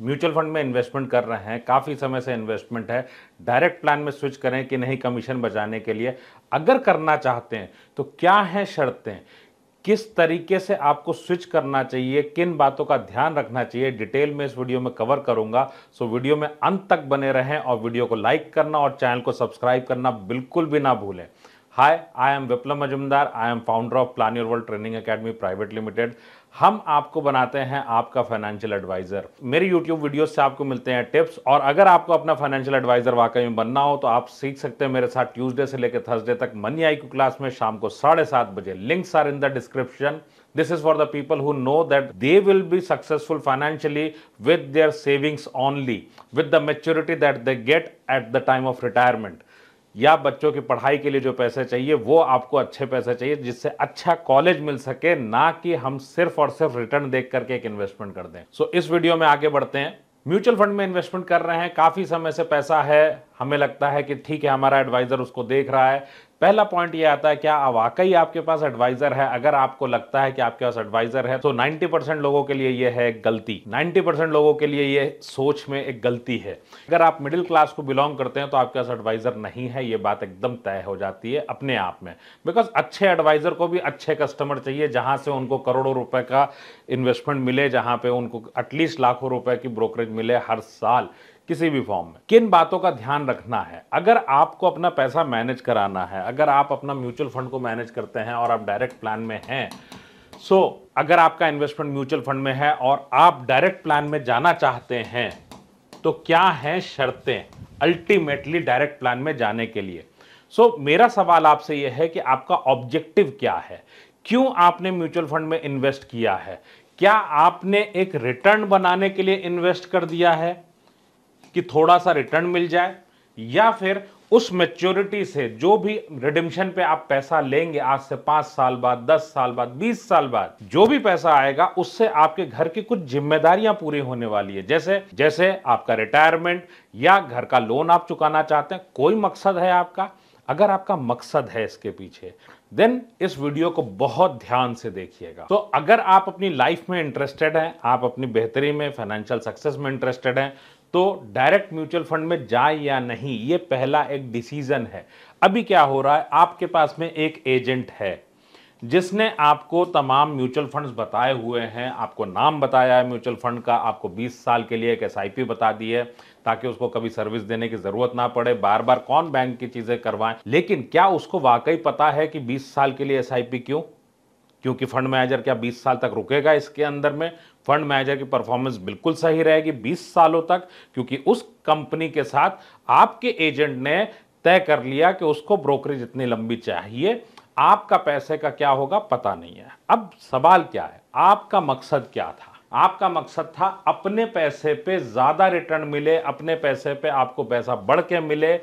Mutual fund में investment कर रहे हैं, काफ़ी समय से इन्वेस्टमेंट है। डायरेक्ट प्लान में स्विच करें कि नहीं कमीशन बचाने के लिए। अगर करना चाहते हैं तो क्या हैं शर्तें? किस तरीके से आपको स्विच करना चाहिए? किन बातों का ध्यान रखना चाहिए? डिटेल में इस वीडियो में कवर करूँगा। सो वीडियो में अंत तक बने रहें और वीडियो को लाइक करना और चैनल को सब्सक्राइब करना बिल्कुल भी ना भूलें। Hi I am Viplav Majumdar I am founder of Plan Your World Training Academy Private Limited हम आपको बनाते हैं आपका फाइनेंशियल एडवाइजर मेरी यूट्यूब वीडियो से आपको मिलते हैं टिप्स और अगर आपको अपना फाइनेंशियल एडवाइजर वाकई में बनना हो तो आप सीख सकते हैं मेरे साथ ट्यूसडे से लेकर थर्सडे तक मनी आई क्लास में शाम को साढ़े सात बजे. Links are in the description this is for the people who know that they will be successful financially with their savings only, with the maturity that they get at the time of retirement. या बच्चों की पढ़ाई के लिए जो पैसे चाहिए वो आपको अच्छे पैसे चाहिए जिससे अच्छा कॉलेज मिल सके ना कि हम सिर्फ़ और सिर्फ़ रिटर्न देख करके एक इन्वेस्टमेंट कर दें। सो so, इस वीडियो में आगे बढ़ते हैं। म्यूचुअल फंड में इन्वेस्टमेंट कर रहे हैं। काफ़ी समय से पैसा है। हमें लगता है कि ठीक है हमारा एडवाइजर उसको देख रहा है। पहला पॉइंट ये आता है, क्या वाकई आपके पास एडवाइजर है? अगर आपको लगता है कि आपके पास एडवाइजर है तो 90 परसेंट लोगों के लिए ये है गलती। 90 परसेंट लोगों के लिए ये सोच में एक गलती है। अगर आप मिडिल क्लास को बिलोंग करते हैं तो आपके पास एडवाइजर नहीं है, ये बात एकदम तय हो जाती है अपने आप में। बिकॉज़ अच्छे एडवाइजर को भी अच्छे कस्टमर चाहिए, जहाँ से उनको करोड़ों रुपए का इन्वेस्टमेंट मिले, जहाँ पे उनको एटलीस्ट लाखों रुपए की ब्रोकरेज मिले हर साल। किसी भी फॉर्म में। किन बातों का ध्यान रखना है? अगर आपको अपना पैसा मैनेज कराना है अगर आप अपना म्यूचुअल फंड को मैनेज करते हैं और आप डायरेक्ट प्लान में हैं सो so, अगर आपका इन्वेस्टमेंट म्यूचुअल फंड में है और आप डायरेक्ट प्लान में जाना चाहते हैं तो क्या हैं शर्तें अल्टीमेटली डायरेक्ट प्लान में जाने के लिए? सो so, मेरा सवाल आपसे यह है कि आपका ऑब्जेक्टिव क्या है? क्यों आपने म्यूचुअल फंड में इन्वेस्ट किया है? क्या आपने एक रिटर्न बनाने के लिए इन्वेस्ट कर दिया है? कि थोड़ा सा रिटर्न मिल जाए, या फिर उस मेच्योरिटी से जो भी रिडिम्शन पे आप पैसा लेंगे, आज से पाँच साल बाद, दस साल बाद, बीस साल बाद, जो भी पैसा आएगा, उससे आपके घर की कुछ जिम्मेदारियाँ पूरी होने वाली है। जैसे जैसे आपका रिटायरमेंट या घर का लोन आप चुकाना चाहते हैं, कोई मकसद है आपका? अगर आपका मकसद है इसके पीछे देन इस वीडियो को बहुत ध्यान से देखिएगा। तो अगर आप अपनी लाइफ में इंटरेस्टेड हैं, आप अपनी बेहतरी में फाइनेंशियल सक्सेस में इंटरेस्टेड हैं तो डायरेक्ट म्यूचुअल फंड में जाए या नहीं, ये पहला एक डिसीज़न है। अभी क्या हो रहा है? आपके पास में एक एजेंट है, जिसने आपको तमाम म्यूचुअल फंड्स बताए हुए हैं। आपको नाम बताया है म्यूचुअल फंड का, आपको 20 साल के लिए एक एसआईपी बता दी है, ताकि उसको कभी सर्विस देने की ज़रूरत ना पड़े। बार बार कौन बैंक की चीज़ें करवाएँ? लेकिन क्या उसको वाकई पता है कि 20 साल के लिए एसआईपी क्यों? क्योंकि फंड मैनेजर क्या 20 साल तक रुकेगा इसके अंदर में? फंड मैनेजर की परफॉर्मेंस बिल्कुल सही रहेगी 20 सालों तक, क्योंकि उस कंपनी के साथ आपके एजेंट ने तय कर लिया कि उसको ब्रोकरेज इतनी लंबी चाहिए। आपका पैसे का क्या होगा पता नहीं है। अब सवाल क्या है? आपका मकसद क्या था? आपका मकसद था अपने पैसे पे ज़्यादा रिटर्न मिले, अपने पैसे पे आपको पैसा बढ़ के मिले।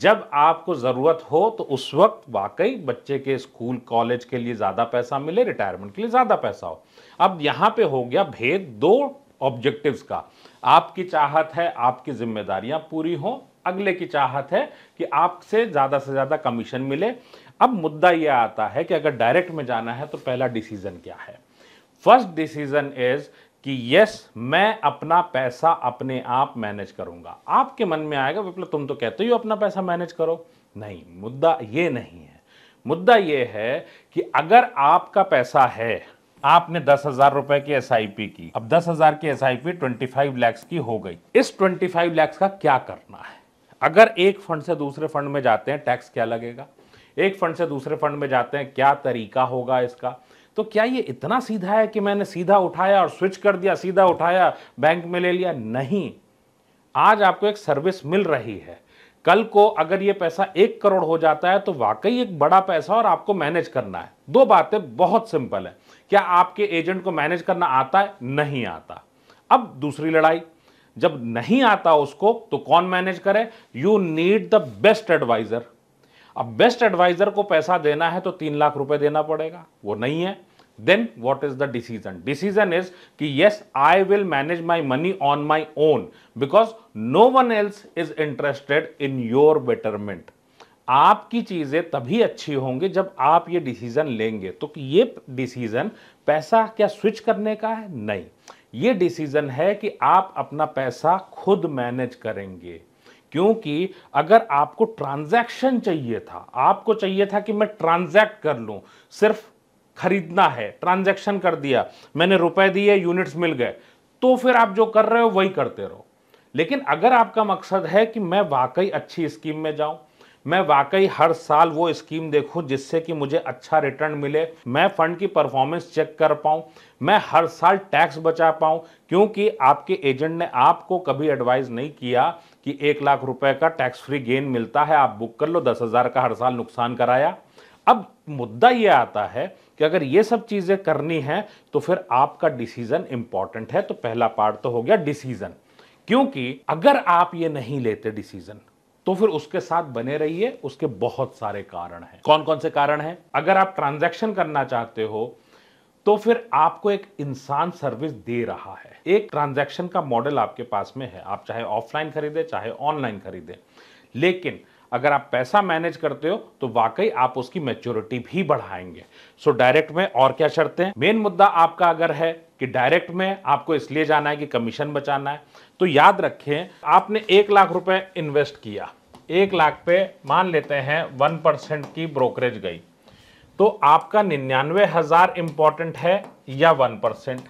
जब आपको ज़रूरत हो तो उस वक्त वाकई बच्चे के स्कूल, कॉलेज के लिए ज़्यादा पैसा मिले रिटायरमेंट के लिए ज़्यादा पैसा हो। अब यहाँ पे हो गया भेद दो ऑब्जेक्टिव्स का। आपकी चाहत है, आपकी जिम्मेदारियाँ पूरी हो। अगले की चाहत है कि आपसे ज़्यादा से ज़्यादा कमीशन मिले। अब मुद्दा यह आता है कि अगर डायरेक्ट में जाना है तो पहला डिसीज़न क्या है? फ़र्स्ट डिसीज़न इज़ कि यस मैं अपना पैसा अपने आप मैनेज करूँगा। आपके मन में आएगा, विप्लव, तुम तो कहते हो अपना पैसा मैनेज करो। नहीं, मुद्दा ये नहीं है। मुद्दा ये है कि अगर आपका पैसा है, आपने दस हज़ार रुपए की एस की, अब दस हज़ार की S I P twenty five lakhs की हो गई। इस ट्वेंटी फाइव लैक्स का क्या करना है? अगर एक फंड से दूसरे फंड में जाते हैं टैक्स क्या लगेगा? एक फंड से दूसरे फंड में जाते हैं, क्या तरीका होगा इसका? तो क्या ये इतना सीधा है कि मैंने सीधा उठाया और स्विच कर दिया, सीधा उठाया, बैंक में ले लिया? नहीं। आज आपको एक सर्विस मिल रही है। कल को अगर ये पैसा एक करोड़ हो जाता है तो वाकई एक बड़ा पैसा और आपको मैनेज करना है। दो बातें बहुत सिंपल है। क्या आपके एजेंट को मैनेज करना आता है? नहीं आता। अब दूसरी लड़ाई। जब नहीं आता उसको तो कौन मैनेज करे? You need the best advisor अब बेस्ट एडवाइजर को पैसा देना है तो तीन लाख रुपए देना पड़ेगा। वो नहीं है। Then what is the decision? Decision is कि yes, i will manage my money on my own because no one else is interested in your betterment. आपकी चीज़ें तभी अच्छी होंगी जब आप ये डिसीज़न लेंगे। तो ये डिसीज़न पैसा क्या स्विच करने का है? नहीं। ये डिसीज़न है कि आप अपना पैसा खुद मैनेज करेंगे। क्योंकि अगर आपको ट्रांजैक्शन चाहिए था, आपको चाहिए था कि मैं ट्रांजैक्ट कर लूँ, सिर्फ़ खरीदना है ट्रांजैक्शन कर दिया, मैंने रुपए दिए यूनिट्स मिल गए तो फिर आप जो कर रहे हो वही करते रहो। लेकिन अगर आपका मकसद है कि मैं वाकई अच्छी स्कीम में जाऊँ, मैं वाकई हर साल वो स्कीम देखूँ जिससे कि मुझे अच्छा रिटर्न मिले, मैं फंड की परफॉर्मेंस चेक कर पाऊँ, मैं हर साल टैक्स बचा पाऊँ, क्योंकि आपके एजेंट ने आपको कभी एडवाइस नहीं किया कि एक लाख रुपए का टैक्स फ्री गेन मिलता है, आप बुक कर लो, दस हज़ार का हर साल नुकसान कराया। अब मुद्दा यह आता है कि अगर ये सब चीज़ें करनी है तो फिर आपका डिसीज़न इंपॉर्टेंट है तो पहला पार्ट तो हो गया डिसीज़न क्योंकि अगर आप ये नहीं लेते डिसीज़न तो फिर उसके साथ बने रहिए, उसके बहुत सारे कारण हैं. कौन कौन से कारण हैं? अगर आप ट्रांजैक्शन करना चाहते हो तो फिर आपको एक इंसान सर्विस दे रहा है. एक ट्रांजैक्शन का मॉडल आपके पास में है. आप चाहे ऑफलाइन खरीदे, चाहे ऑनलाइन खरीदे. लेकिन अगर आप पैसा मैनेज करते हो तो वाकई आप उसकी मेच्योरिटी भी बढ़ाएँगे। सो डायरेक्ट में और क्या शर्तें मेन मुद्दा आपका अगर है कि डायरेक्ट में आपको इसलिए जाना है कि कमीशन बचाना है। तो याद रखें, आपने एक लाख रुपए इन्वेस्ट किया। एक लाख पे मान लेते हैं वन परसेंट की ब्रोकरेज गई। तो आपका निन्यानवे हज़ार इंपॉर्टेंट है या वन परसेंट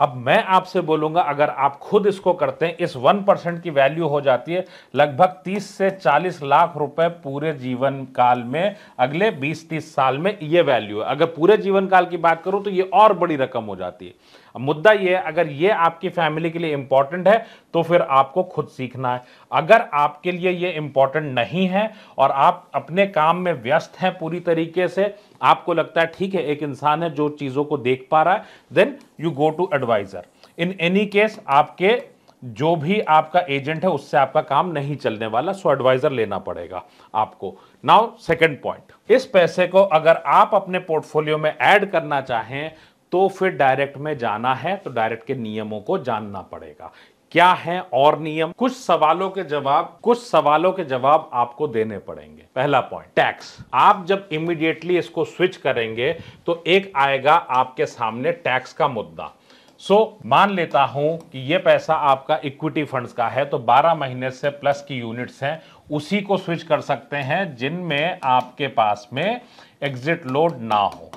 अब मैं आपसे बोलूँगा, अगर आप खुद इसको करते हैं, इस वन परसेंट की वैल्यू हो जाती है, लगभग तीस से चालीस लाख रुपए पूरे जीवन काल में, अगले बीस तीस साल में ये वैल्यू है। अगर पूरे जीवन काल की बात करूँ तो ये और बड़ी रकम हो जाती है। मुद्दा ये है, अगर ये आपकी फैमिली के लिए इंपॉर्टेंट है तो फिर आपको खुद सीखना है। अगर आपके लिए ये इंपॉर्टेंट नहीं है और आप अपने काम में व्यस्त हैं पूरी तरीके से, आपको लगता है, ठीक है, एक इंसान है जो चीज़ों को देख पा रहा है then you go to advisor in any case आपके जो भी आपका एजेंट है, उससे आपका काम नहीं चलने वाला सो एडवाइजर लेना पड़ेगा आपको। नाउ सेकंड पॉइंट इस पैसे को अगर आप अपने पोर्टफोलियो में ऐड करना चाहें तो फिर डायरेक्ट में जाना है तो डायरेक्ट के नियमों को जानना पड़ेगा। क्या है और नियम? कुछ सवालों के जवाब कुछ सवालों के जवाब आपको देने पड़ेंगे। पहला पॉइंट टैक्स आप जब इमीडिएटली इसको स्विच करेंगे तो एक आएगा आपके सामने टैक्स का मुद्दा। सो so, मान लेता हूँ कि ये पैसा आपका इक्विटी फंड्स का है तो 12 महीने से प्लस की यूनिट्स हैं उसी को स्विच कर सकते हैं जिनमें आपके पास में एग्जिट लोड ना हो।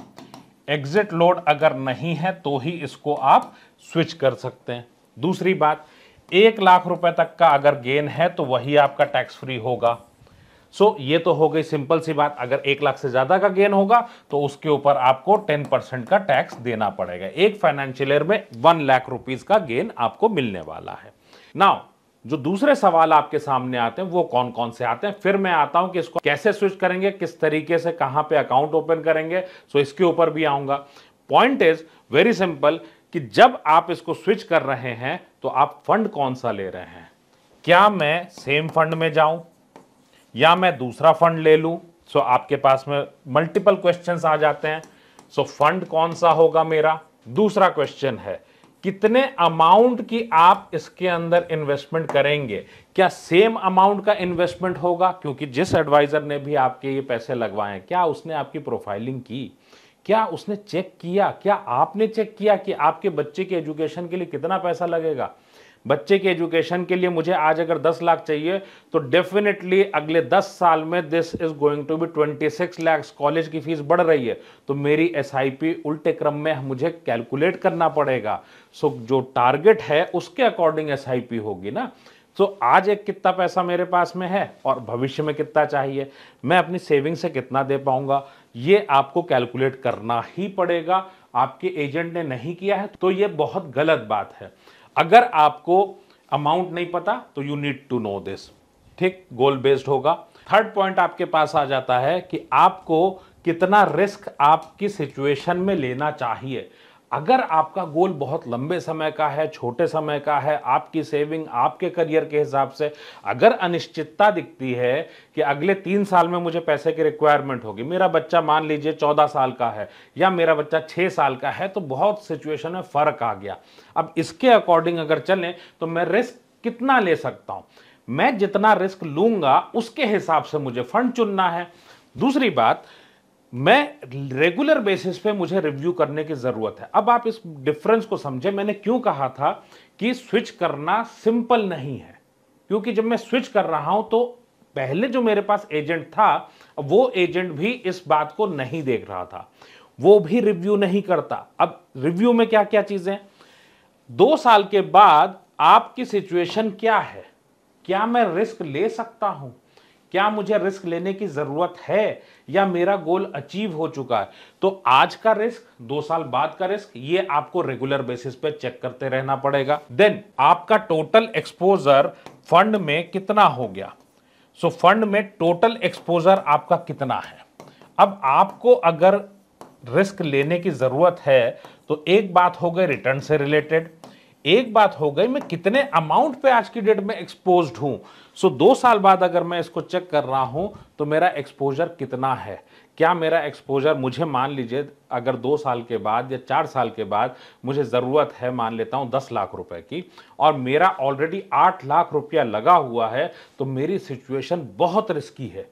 एग्जिट लोड अगर नहीं है तो ही इसको आप स्विच कर सकते हैं। दूसरी बात एक लाख रुपए तक का अगर गेन है तो वही आपका टैक्स फ्री होगा। सो so, ये तो हो गई सिंपल सी बात अगर एक लाख से ज़्यादा का गेन होगा तो उसके ऊपर आपको टेन परसेंट का टैक्स देना पड़ेगा। एक फाइनेंशियल ईयर में वन लाख रुपीज़ का गेन आपको मिलने वाला है। नाउ जो दूसरे सवाल आपके सामने आते हैं, वो कौन कौन से आते हैं? फिर मैं आता हूँ कि इसको कैसे स्विच करेंगे, किस तरीके से, कहाँ पे अकाउंट ओपन करेंगे सो इसके ऊपर भी आऊँगा। पॉइंट इज़ वेरी सिंपल कि जब आप इसको स्विच कर रहे हैं तो आप फंड कौन सा ले रहे हैं? क्या मैं सेम फंड में जाऊँ? या मैं दूसरा फंड ले लूँ? सो आपके पास में मल्टीपल क्वेश्चंस आ जाते हैं। सो फंड कौन सा होगा मेरा? दूसरा क्वेश्चन है। कितने अमाउंट की आप इसके अंदर इन्वेस्टमेंट करेंगे? क्या सेम अमाउंट का इन्वेस्टमेंट होगा? क्योंकि जिस एडवाइजर ने भी आपके ये पैसे लगवाए, क्या उसने आपकी प्रोफाइलिंग की? क्या उसने चेक किया? क्या आपने चेक किया कि आपके बच्चे के एजुकेशन के लिए कितना पैसा लगेगा? बच्चे के एजुकेशन के लिए मुझे आज अगर 10 लाख चाहिए तो डेफिनेटली अगले 10 साल में this is going to be 26 lakh college की फ़ीस बढ़ रही है। तो मेरी एसआईपी उल्टे क्रम में मुझे कैलकुलेट करना पड़ेगा। सो जो टारगेट है, उसके अकॉर्डिंग एसआईपी होगी ना। तो आज एक कितना पैसा मेरे पास में है और भविष्य में कितना चाहिए, मैं अपनी सेविंग से कितना दे पाऊँगा, ये आपको कैलकुलेट करना ही पड़ेगा। आपके एजेंट ने नहीं किया है तो ये बहुत गलत बात है। अगर आपको अमाउंट नहीं पता तो you need to know this ठीक? गोल बेस्ड होगा. थर्ड पॉइंट आपके पास आ जाता है कि आपको कितना रिस्क आपकी सिचुएशन में लेना चाहिए। अगर आपका गोल बहुत लंबे समय का है, छोटे समय का है, आपकी सेविंग आपके करियर के हिसाब से अगर अनिश्चितता दिखती है कि अगले तीन साल में मुझे पैसे की रिक्वायरमेंट होगी, मेरा बच्चा मान लीजिए चौदह साल का है या मेरा बच्चा छः साल का है तो बहुत सिचुएशन में फ़र्क आ गया। अब इसके अकॉर्डिंग अगर चलें तो मैं रिस्क कितना ले सकता हूँ? मैं जितना रिस्क लूँगा, उसके हिसाब से मुझे फंड चुनना है। दूसरी बात मैं रेगुलर बेसिस पे मुझे रिव्यू करने की ज़रूरत है। अब आप इस डिफरेंस को समझे। मैंने क्यों कहा था कि स्विच करना सिंपल नहीं है। क्योंकि जब मैं स्विच कर रहा हूँ तो पहले जो मेरे पास एजेंट था, वो एजेंट भी इस बात को नहीं देख रहा था। वो भी रिव्यू नहीं करता। अब रिव्यू में क्या क्या चीज़ें दो साल के बाद आपकी सिचुएशन क्या है? क्या मैं रिस्क ले सकता हूँ? क्या मुझे रिस्क लेने की ज़रूरत है या मेरा गोल अचीव हो चुका है? तो आज का रिस्क दो साल बाद का रिस्क ये आपको रेगुलर बेसिस पे चेक करते रहना पड़ेगा। देन आपका टोटल एक्सपोजर फंड में कितना हो गया? सो so, फंड में टोटल एक्सपोजर आपका कितना है? अब आपको अगर रिस्क लेने की ज़रूरत है तो एक बात हो गई रिटर्न से रिलेटेड एक बात हो गई मैं कितने अमाउंट पे आज की डेट में एक्सपोज हूँ। सो दो साल बाद अगर मैं इसको चेक कर रहा हूँ तो मेरा एक्सपोजर कितना है? क्या मेरा एक्सपोजर मुझे मान लीजिए अगर दो साल के बाद या चार साल के बाद मुझे ज़रूरत है मान लेता हूँ दस लाख रुपए की और मेरा ऑलरेडी आठ लाख रुपया लगा हुआ है तो मेरी सिचुएशन बहुत रिस्की है।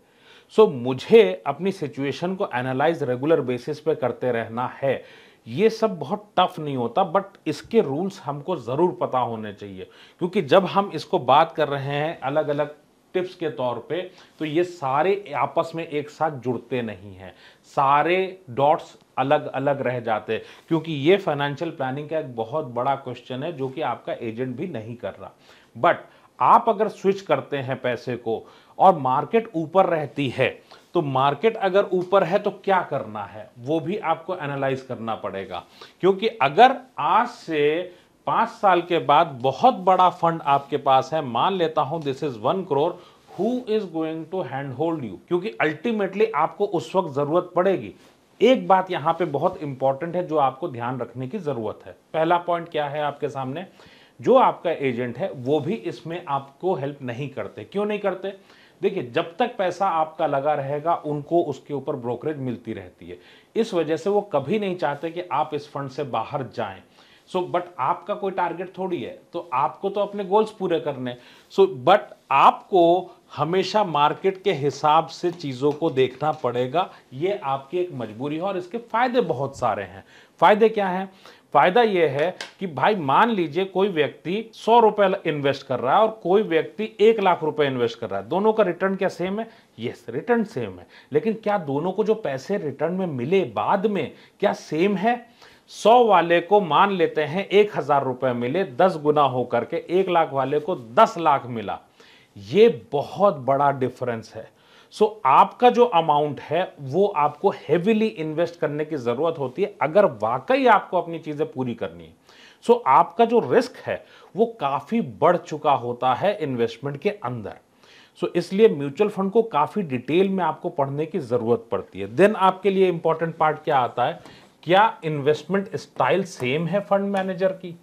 सो so, मुझे अपनी सिचुएशन को एनालाइज रेगुलर बेसिस पे करते रहना है। ये सब बहुत टफ नहीं होता बट इसके रूल्स हमको ज़रूर पता होने चाहिए। क्योंकि जब हम इसको बात कर रहे हैं अलग अलग टिप्स के तौर पे तो ये सारे आपस में एक साथ जुड़ते नहीं हैं। सारे डॉट्स अलग अलग रह जाते क्योंकि ये फाइनेंशियल प्लानिंग का एक बहुत बड़ा क्वेश्चन है, जो कि आपका एजेंट भी नहीं कर रहा। बट आप अगर स्विच करते हैं पैसे को, और मार्केट ऊपर रहती है तो मार्केट अगर ऊपर है तो क्या करना है? वो भी आपको एनालाइज करना पड़ेगा। क्योंकि अगर आज से पाँच साल के बाद बहुत बड़ा फंड आपके पास है, मान लेता हूँ this is one crore who is going to hand hold you क्योंकि अल्टीमेटली आपको उस वक्त ज़रूरत पड़ेगी। एक बात यहाँ पे बहुत इंपॉर्टेंट है जो आपको ध्यान रखने की ज़रूरत है। पहला पॉइंट क्या है आपके सामने? जो आपका एजेंट है, वो भी इसमें आपको हेल्प नहीं करते। क्यों नहीं करते? देखिए जब तक पैसा आपका लगा रहेगा उनको उसके ऊपर ब्रोकरेज मिलती रहती है। इस वजह से वो कभी नहीं चाहते कि आप इस फंड से बाहर जाएँ। सो so, बट आपका कोई टारगेट थोड़ी है तो आपको तो अपने गोल्स पूरे करने सो so, बट आपको हमेशा मार्केट के हिसाब से चीज़ों को देखना पड़ेगा। ये आपकी एक मजबूरी है और इसके फ़ायदे बहुत सारे हैं। फ़ायदे क्या हैं? फ़ायदा यह है कि भाई मान लीजिए कोई व्यक्ति सौ रुपए इन्वेस्ट कर रहा है और कोई व्यक्ति एक लाख रुपए इन्वेस्ट कर रहा है। दोनों का रिटर्न क्या सेम है? यस रिटर्न सेम है। लेकिन क्या दोनों को जो पैसे रिटर्न में मिले बाद में, क्या सेम है? सौ वाले को मान लेते हैं एक हज़ार रुपए मिले, दस गुना होकर के एक लाख वाले को दस लाख मिला। ये बहुत बड़ा डिफरेंस है। सो so, आपका जो अमाउंट है वो आपको हेविली इन्वेस्ट करने की ज़रूरत होती है अगर वाकई आपको अपनी चीज़ें पूरी करनी है। सो so, आपका जो रिस्क है वो काफ़ी बढ़ चुका होता है इन्वेस्टमेंट के अंदर। सो so, इसलिए म्यूचुअल फंड को काफ़ी डिटेल में आपको पढ़ने की ज़रूरत पड़ती है। देन आपके लिए इंपॉर्टेंट पार्ट क्या आता है? क्या इन्वेस्टमेंट स्टाइल सेम है फंड मैनेजर की?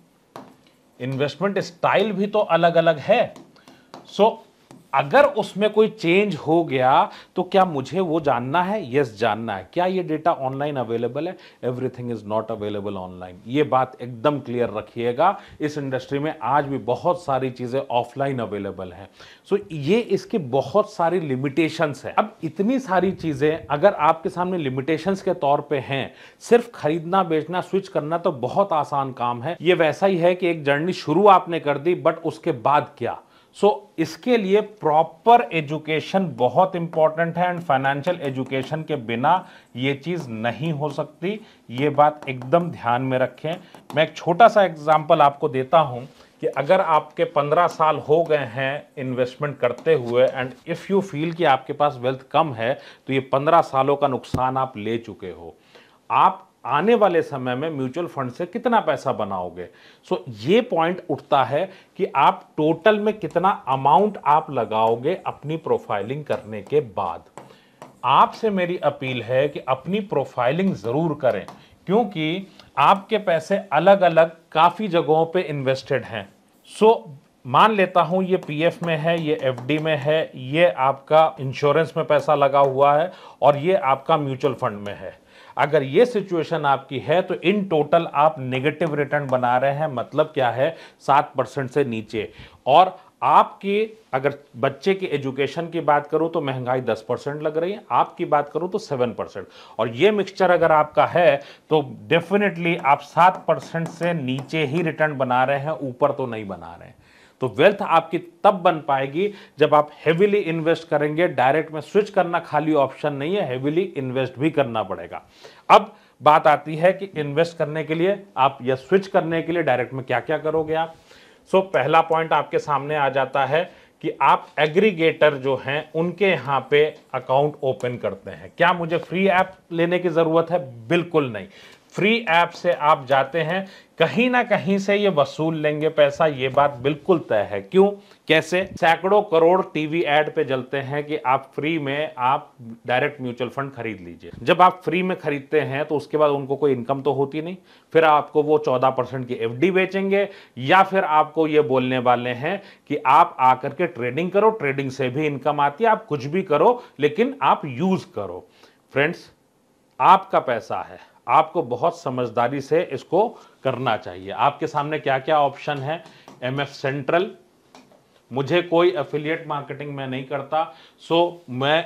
इन्वेस्टमेंट स्टाइल भी तो अलग अलग है। सो so, अगर उसमें कोई चेंज हो गया तो क्या मुझे वो जानना है? यस yes, जानना है। क्या ये डेटा ऑनलाइन अवेलेबल है? Everything is not available online ये बात एकदम क्लियर रखिएगा। इस इंडस्ट्री में आज भी बहुत सारी चीज़ें ऑफलाइन अवेलेबल है। सो so, ये इसके बहुत सारी लिमिटेशंस है। अब इतनी सारी चीज़ें अगर आपके सामने लिमिटेशंस के तौर पर हैं सिर्फ़ खरीदना बेचना स्विच करना तो बहुत आसान काम है। ये वैसा ही है कि एक जर्नी शुरू आपने कर दी बट उसके बाद क्या? सो so, इसके लिए प्रॉपर एजुकेशन बहुत इंपॉर्टेंट है एंड फाइनेंशियल एजुकेशन के बिना ये चीज़ नहीं हो सकती। ये बात एकदम ध्यान में रखें। मैं एक छोटा सा एग्जांपल आपको देता हूँ कि अगर आपके 15 साल हो गए हैं इन्वेस्टमेंट करते हुए एंड इफ़ यू फील कि आपके पास वेल्थ कम है तो ये 15 सालों का नुकसान आप ले चुके हो। आप आने वाले समय में म्यूचुअल फंड से कितना पैसा बनाओगे? सो so, ये पॉइंट उठता है कि आप टोटल में कितना अमाउंट आप लगाओगे अपनी प्रोफाइलिंग करने के बाद। आपसे मेरी अपील है कि अपनी प्रोफाइलिंग ज़रूर करें क्योंकि आपके पैसे अलग अलग काफ़ी जगहों पे इन्वेस्टेड हैं। सो so, मान लेता हूँ ये पीएफ में है ये एफडी में है ये आपका इंश्योरेंस में पैसा लगा हुआ है और ये आपका म्यूचुअल फंड में है। अगर ये सिचुएशन आपकी है तो इन टोटल आप नेगेटिव रिटर्न बना रहे हैं। मतलब क्या है? सात परसेंट से नीचे। और आपकी, अगर बच्चे की एजुकेशन की बात करूँ तो महँगाई 10 परसेंट लग रही है। आपकी बात करूँ तो 7 परसेंट। और ये मिक्सचर अगर आपका है तो डेफिनेटली आप 7 परसेंट से नीचे ही रिटर्न बना रहे हैं, ऊपर तो नहीं बना रहे हैं। तो वेल्थ आपकी तब बन पाएगी जब आप हेविली इन्वेस्ट करेंगे। डायरेक्ट में स्विच करना खाली ऑप्शन नहीं है हेविली इन्वेस्ट भी करना पड़ेगा। अब बात आती है कि इन्वेस्ट करने के लिए आप या स्विच करने के लिए डायरेक्ट में क्या क्या करोगे आप? सो so, पहला पॉइंट आपके सामने आ जाता है कि आप एग्रीगेटर जो हैं उनके यहाँ पे अकाउंट ओपन करते हैं। क्या मुझे फ्री ऐप लेने की ज़रूरत है? बिल्कुल नहीं। फ्री ऐप से आप जाते हैं, कहीं ना कहीं से ये वसूल लेंगे पैसा, ये बात बिल्कुल तय है। क्यों? कैसे? सैकड़ों करोड़ टीवी एड पे जलते हैं कि आप फ्री में आप डायरेक्ट म्यूचुअल फंड खरीद लीजिए। जब आप फ्री में खरीदते हैं तो उसके बाद उनको कोई इनकम तो होती नहीं। फिर आपको वो चौदह परसेंट की एफडी बेचेंगे, या फिर आपको ये बोलने वाले हैं कि आप आकर के ट्रेडिंग करो, ट्रेडिंग से भी इनकम आती है, आप कुछ भी करो, लेकिन आप यूज़ करो। फ्रेंड्स, आपका पैसा है। आपको बहुत समझदारी से इसको करना चाहिए। आपके सामने क्या क्या ऑप्शन है? एम एफ़ सेंट्रल मुझे कोई एफिलिएट मार्केटिंग मैं नहीं करता सो मैं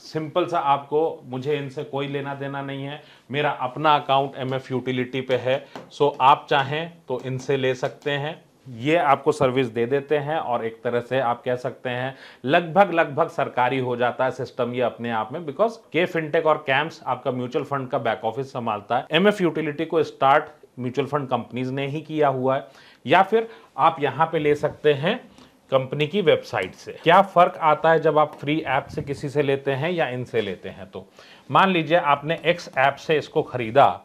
सिंपल सा आपको, मुझे इनसे कोई लेना देना नहीं है। मेरा अपना अकाउंट एम एफ़ यूटिलिटी पे है सो आप चाहें तो इनसे ले सकते हैं। ये आपको सर्विस दे देते हैं और एक तरह से आप कह सकते हैं, लगभग लगभग सरकारी हो जाता है सिस्टम ये अपने आप में बिकॉज़ के फिनटेक और कैम्स आपका म्यूचुअल फंड का बैक ऑफ़िस संभालता है। एमएफ यूटिलिटी को स्टार्ट म्यूचुअल फंड कंपनीज़ ने ही किया हुआ है। या फिर आप यहाँ पे ले सकते हैं कंपनी की वेबसाइट से। क्या फ़र्क आता है जब आप फ्री ऐप से किसी से लेते हैं या इनसे लेते हैं? तो मान लीजिए आपने एक्स ऐप से इसको खरीदा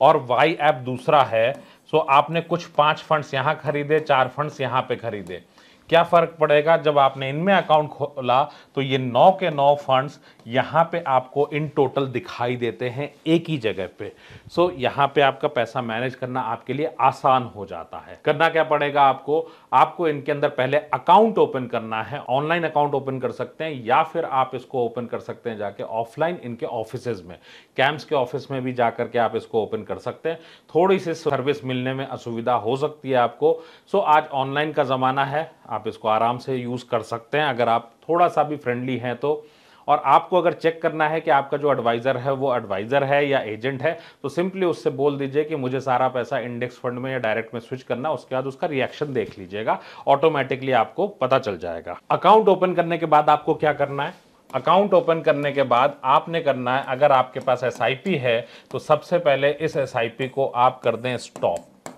और वाई ऐप दूसरा है सो आपने कुछ पाँच फंड्स यहाँ खरीदे, चार फंड्स यहाँ पे खरीदे। क्या फ़र्क पड़ेगा जब आपने इनमें अकाउंट खोला तो ये नौ के नौ फंड्स यहाँ पे आपको इन टोटल दिखाई देते हैं एक ही जगह पे। सो so, यहाँ पे आपका पैसा मैनेज करना आपके लिए आसान हो जाता है। करना क्या पड़ेगा आपको? आपको इनके अंदर पहले अकाउंट ओपन करना है। ऑनलाइन अकाउंट ओपन कर सकते हैं या फिर आप इसको ओपन कर सकते हैं जाके ऑफलाइन इनके ऑफ़िस में। कैंप्स के ऑफ़िस में भी जाकर के आप इसको ओपन कर सकते हैं। थोड़ी सी सर्विस मिलने में असुविधा हो सकती है आपको। सो so, आज ऑनलाइन का ज़माना है। आप इसको आराम से यूज़ कर सकते हैं। अगर आप थोड़ा सा भी फ्रेंडली हैं तो और आपको अगर चेक करना है कि आपका जो एडवाइज़र है, वो एडवाइज़र है या एजेंट है तो सिंपली उससे बोल दीजिए कि मुझे सारा पैसा इंडेक्स फंड में या डायरेक्ट में स्विच करना उसके बाद उसका रिएक्शन देख लीजिएगा ऑटोमेटिकली आपको पता चल जाएगा। अकाउंट ओपन करने के बाद आपको क्या करना है? अकाउंट ओपन करने के बाद आपने करना है, अगर आपके पास एसआईपी है तो सबसे पहले इस एसआईपी को आप कर दें स्टॉप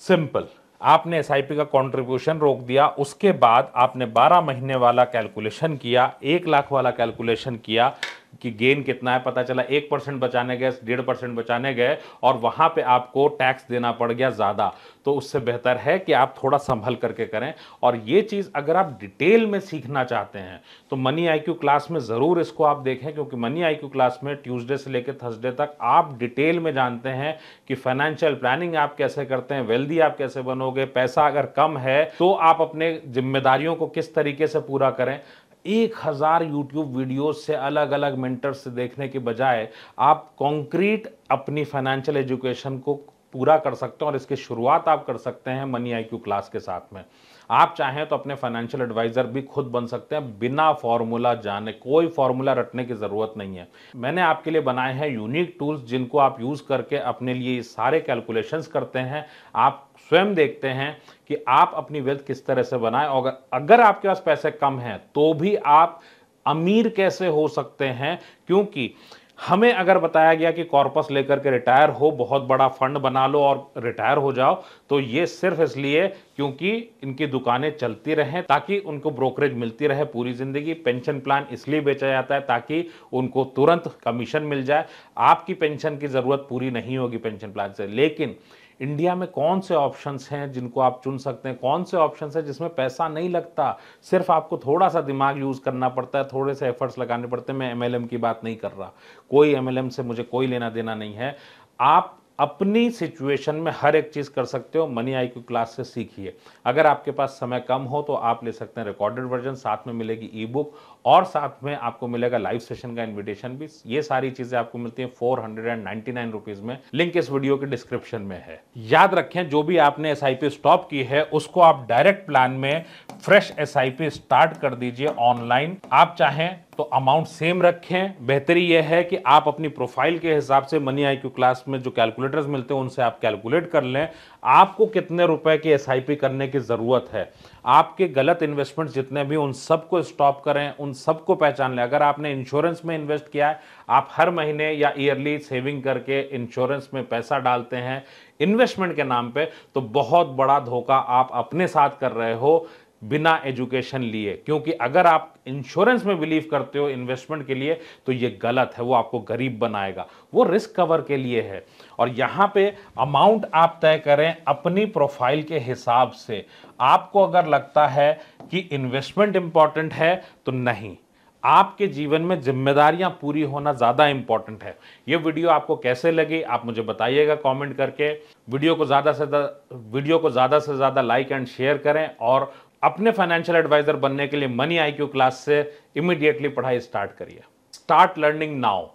सिंपल आपने एसआईपी का कंट्रीब्यूशन रोक दिया, उसके बाद आपने 12 महीने वाला कैलकुलेशन किया, एक लाख वाला कैलकुलेशन किया कि गेन कितना है, पता चला एक परसेंट बचाने गए, डेढ़ परसेंट बचाने गए और वहाँ पे आपको टैक्स देना पड़ गया ज़्यादा। तो उससे बेहतर है कि आप थोड़ा संभल करके करें। और ये चीज़ अगर आप डिटेल में सीखना चाहते हैं तो मनी आईक्यू क्लास में ज़रूर इसको आप देखें, क्योंकि मनी आईक्यू क्लास में ट्यूजडे से लेकर थर्सडे तक आप डिटेल में जानते हैं कि फाइनेंशियल प्लानिंग आप कैसे करते हैं वेल्दी आप कैसे बनोगे, पैसा अगर कम है तो आप अपने जिम्मेदारियों को किस तरीके से पूरा करें। एक हज़ार यूट्यूब वीडियो से अलग अलग मेंटर्स से देखने के बजाय आप कॉन्क्रीट अपनी फाइनेंशियल एजुकेशन को पूरा कर सकते हैं और इसकी शुरुआत आप कर सकते हैं मनी आईक्यू क्लास के साथ में। आप चाहें तो अपने फाइनेंशियल एडवाइज़र भी खुद बन सकते हैं, बिना फॉर्मूला जाने, कोई फॉर्मूला रटने की ज़रूरत नहीं है। मैंने आपके लिए बनाए हैं यूनिक टूल्स जिनको आप यूज़ करके अपने लिए सारे कैलकुलेशंस करते हैं। आप स्वयं देखते हैं कि आप अपनी वेल्थ किस तरह से बनाएँ और अगर आपके पास पैसे कम हैं तो भी आप अमीर कैसे हो सकते हैं? क्योंकि हमें अगर बताया गया कि कॉर्पस लेकर के रिटायर हो, बहुत बड़ा फंड बना लो और रिटायर हो जाओ तो ये सिर्फ़ इसलिए क्योंकि इनकी दुकानें चलती रहें ताकि उनको ब्रोकरेज मिलती रहे पूरी ज़िंदगी। पेंशन प्लान इसलिए बेचा जाता है ताकि उनको तुरंत कमीशन मिल जाए। आपकी पेंशन की ज़रूरत पूरी नहीं होगी पेंशन प्लान से। लेकिन इंडिया में कौन से ऑप्शंस हैं जिनको आप चुन सकते हैं? कौन से ऑप्शंस हैं जिसमें पैसा नहीं लगता? सिर्फ़ आपको थोड़ा सा दिमाग यूज़ करना पड़ता है थोड़े से एफर्ट्स लगाने पड़ते हैं। मैं एमएलएम की बात नहीं कर रहा। कोई एमएलएम से मुझे कोई लेना देना नहीं है। आप अपनी सिचुएशन में हर एक चीज़ कर सकते हो। मनी आई क्यू क्लास से सीखिए। अगर आपके पास समय कम हो तो आप ले सकते हैं रिकॉर्डेड वर्जन साथ में मिलेगी ई बुक और साथ में आपको मिलेगा लाइव सेशन का इनविटेशन भी। ये सारी चीज़ें आपको मिलती हैं फोर हंड्रेड एंड में। लिंक इस वीडियो के डिस्क्रिप्शन में है। याद रखें, जो भी आपने एसआईपी स्टॉप की है, उसको आप डायरेक्ट प्लान में फ्रेश एसआईपी स्टार्ट कर दीजिए ऑनलाइन आप चाहें तो अमाउंट सेम रखें। बेहतरी यह है कि आप अपनी प्रोफ़ाइल के हिसाब से मनी आई क्यू क्लास में जो कैलकुलेटर्स मिलते हैं, उनसे आप कैलकुलेट कर लें। आपको कितने रुपए की एसआईपी करने की ज़रूरत है? आपके गलत इन्वेस्टमेंट्स जितने भी, उन सबको स्टॉप करें, उन सबको पहचान लें। अगर आपने इंश्योरेंस में इन्वेस्ट किया है, आप हर महीने या ईयरली सेविंग करके इंश्योरेंस में पैसा डालते हैं इन्वेस्टमेंट के नाम पे तो बहुत बड़ा धोखा आप अपने साथ कर रहे हो। बिना एजुकेशन लिए। क्योंकि अगर आप इंश्योरेंस में बिलीव करते हो इन्वेस्टमेंट के लिए तो ये गलत है, वो आपको गरीब बनाएगा। वो रिस्क कवर के लिए है। और यहाँ पे अमाउंट आप तय करें अपनी प्रोफ़ाइल के हिसाब से। आपको अगर लगता है कि इन्वेस्टमेंट इंपॉर्टेंट है तो नहीं। आपके जीवन में जिम्मेदारियाँ पूरी होना ज़्यादा इंपॉर्टेंट है। ये वीडियो आपको कैसे लगी, आप मुझे बताइएगा कमेंट करके। वीडियो को ज़्यादा से ज़्यादा वीडियो को ज़्यादा से ज़्यादा लाइक एंड शेयर करें और अपने फाइनेंशियल एडवाइजर बनने के लिए मनी आईक्यू क्लास से इमीडिएटली पढ़ाई स्टार्ट करिए। Start learning now